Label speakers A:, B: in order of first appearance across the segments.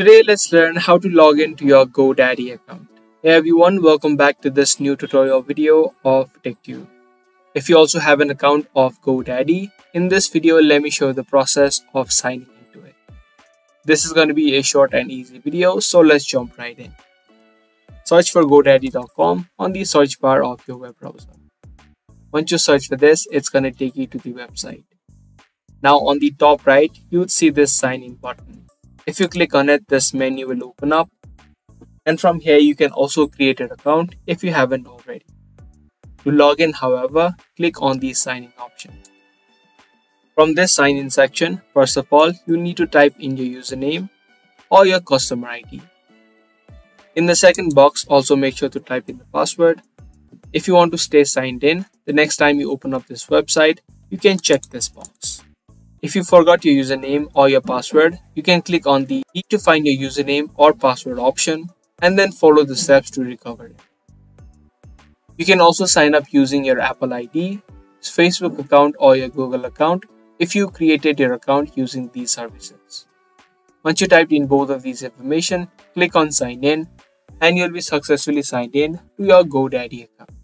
A: Today let's learn how to log into your GoDaddy account. Hey everyone, welcome back to this new tutorial video of TechTube. If you also have an account of GoDaddy, in this video let me show the process of signing into it. This is going to be a short and easy video, so let's jump right in. Search for godaddy.com on the search bar of your web browser. Once you search for this, it's going to take you to the website. Now on the top right, you would see this sign in button. If you click on it, this menu will open up. And from here, you can also create an account if you haven't already. To log in, however, click on the sign in option. From this sign in section, first of all, you need to type in your username or your customer ID. In the second box, also make sure to type in the password. If you want to stay signed in, the next time you open up this website, you can check this box. If you forgot your username or your password, you can click on the need to find your username or password option and then follow the steps to recover it. You can also sign up using your Apple ID, Facebook account or your Google account if you created your account using these services. Once you typed in both of these information, click on sign in and you'll be successfully signed in to your GoDaddy account.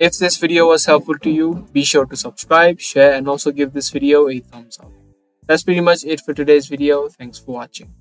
A: If this video was helpful to you, be sure to subscribe, share and also give this video a thumbs up. That's pretty much it for today's video. Thanks for watching.